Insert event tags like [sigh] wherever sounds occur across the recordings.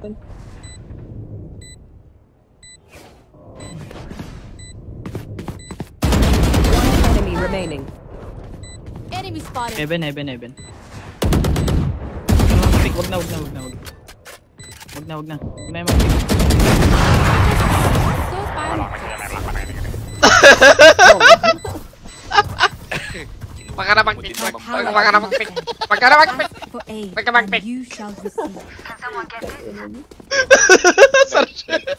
One enemy remaining. Enemy spotted. Heaven, heaven, heaven. Wag na, wag na, wag na, wag. Wag na, wag na. Wag na yung mag-pick. [laughs] [laughs] Na na na mag-pick. and you shall receive.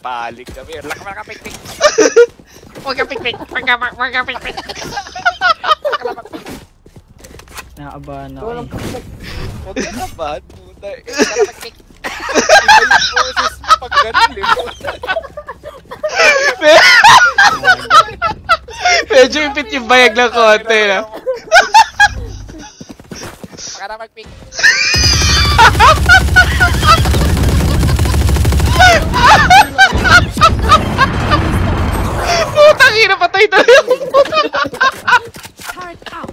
Balik kami. Lak ka mag-pick. Huwag ka pick-pick. Huwag ka mag- huwag ka pick-pick. Nakaabahan ako eh. Huwag ka na ba? Puta. eh, Huwag ka na mag-pick. Iba yung boses mo pag ganun eh. [laughs] Medyo ipit yung bayag ng konti na. Na mag-pick. Putang ina, patay na out.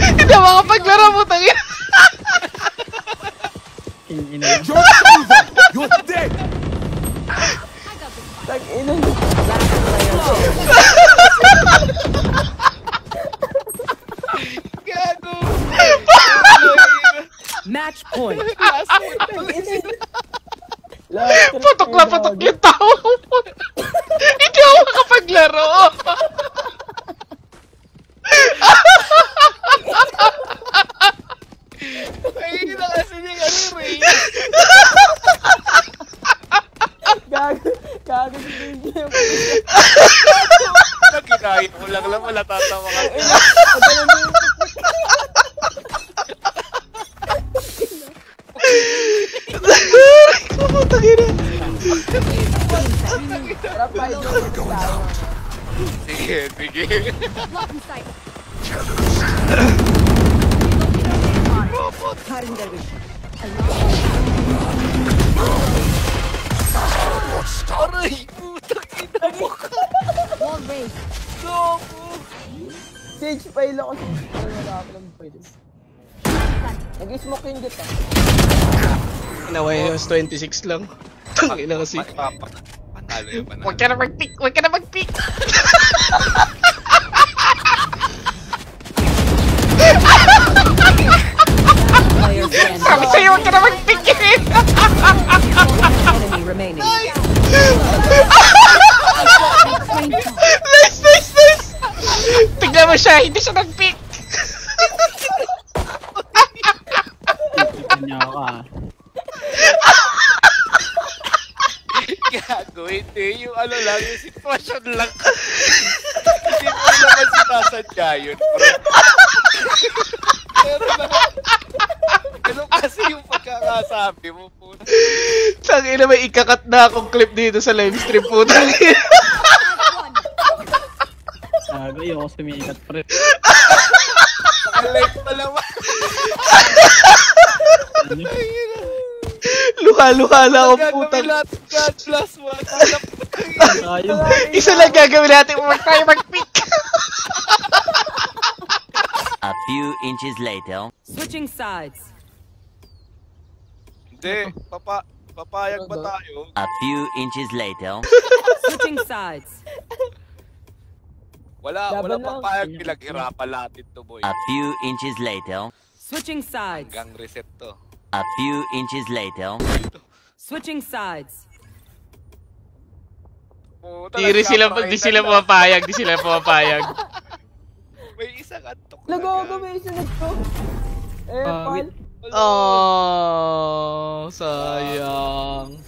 Hindi makapaglaro, putang ina. In- ina- Tag ina. Gago. Match point. Patok na patok yung tao. Hindi ako makapaglaro. Ay, hindi na kasi niya ano rin. Gago. Gago si Benji. Nagkinahin mo lang lang. Wala tatawa ka. Putang ina. Sarap pa ito. Sige, sige. Raised. Sage, paila ko sa... Wala ako lang [laughs] pwede. Nag-smoke yung jet ah. Inaway yung 26 lang. Tangina kasi. Papa. Panalo yun, panalo. Huwag ka na mag-pick, huwag ka na mag-pick. [laughs] Tignan mo siya, hindi siya nag-pick. Kanya ako ah. Gago, hindi. Yung ano lang, yung sitwasyon lang. Hindi mo naman sinasadya yun, bro. Pero na, ganun kasi yung pagkakasabi mo, puta. Tangina, may ikakat na akong clip dito sa live stream po. Tangina. Sabi, ayoko sumikat pre. Nakalive pa naman. Luha-luha na akong Gagawin putang. lahat God plus one. Isa lang gagawin natin, huwag tayo mag-pick. A few inches later. Switching sides. Hindi, papa, papayag ba tayo? A few inches later. Switching sides. Wala, Laban wala lang. papayag pinaghirapan natin to, boy. A few inches later. Switching sides. Hanggang reset to. A few inches later. Switching sides. Puta, Di rin sila, di sila pumapayag, di sila pumapayag. May isang antok na Lagogo, may sunod ko. Eh, pal. wait. Oh, sayang.